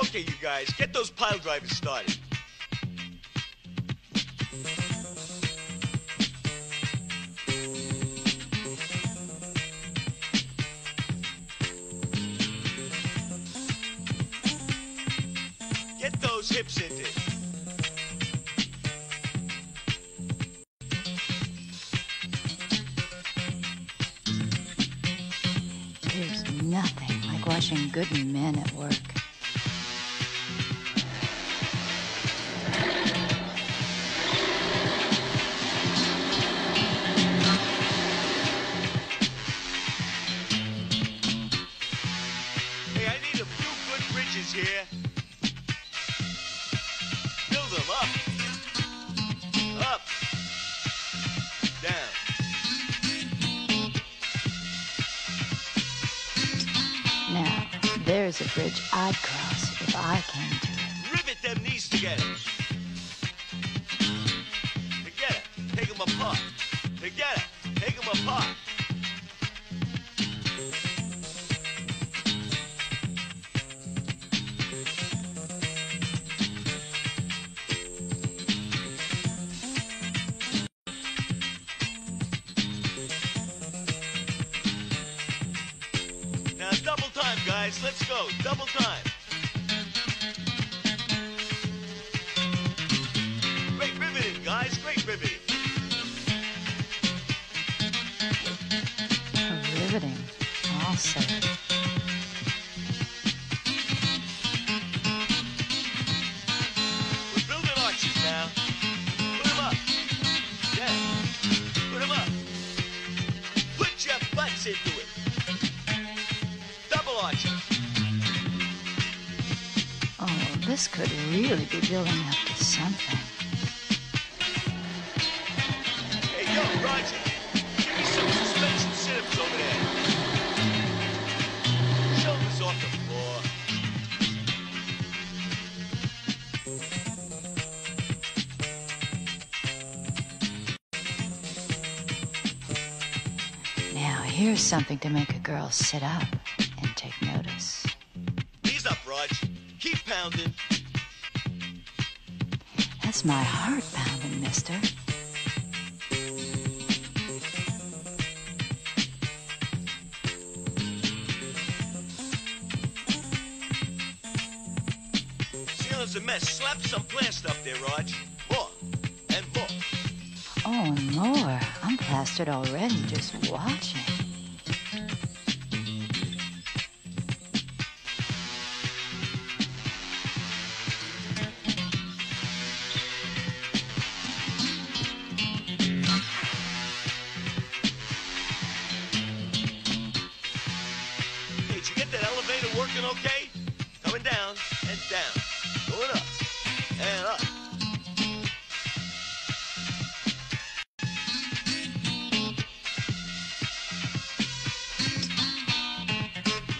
Okay, you guys, get those pile drivers started. Get those hips. There's nothing like watching good men at work. Bridges here. Build them up. Up. Down. Now, there's a bridge I'd cross if I came to it. Rivet them knees together. Together. Take them apart. Together. Take them apart. Guys. Let's go. Double time. Great riveting, guys. Great riveting. Riveting, I'll. We're building arches now. Put them up. Yeah. Put them up. Put your butts into it. This could really be building up to something. Hey, yo, Roger. Give me some suspension sit-ups over there. Shoulders off the floor. Now, here's something to make a girl sit up and take notice. Keep pounding. That's my heart pounding, mister. Ceiling's a mess. Slap some plaster up there, Raj. More. And more. Oh, more. I'm plastered already just watching. Working okay? Coming down and down. Going up and up.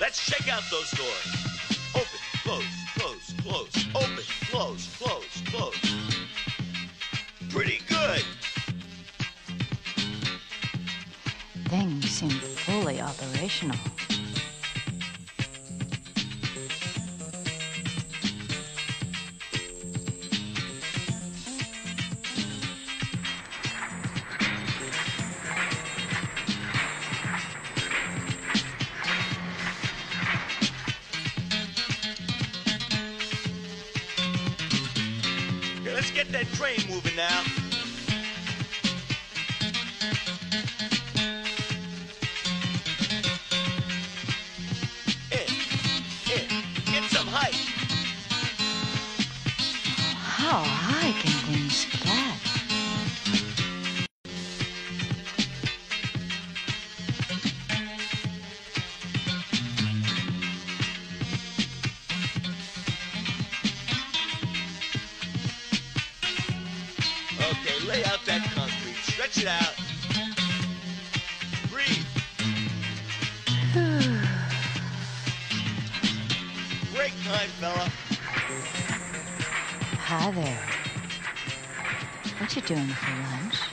Let's check out those doors. Open, close, close, close. Open, close, close, close. Pretty good. Things seem fully operational. Let's get that train moving now. In, in, get some height. How high can? Lay out that concrete. Stretch it out. Breathe. Break time, fella. Hi there. What you doing for lunch?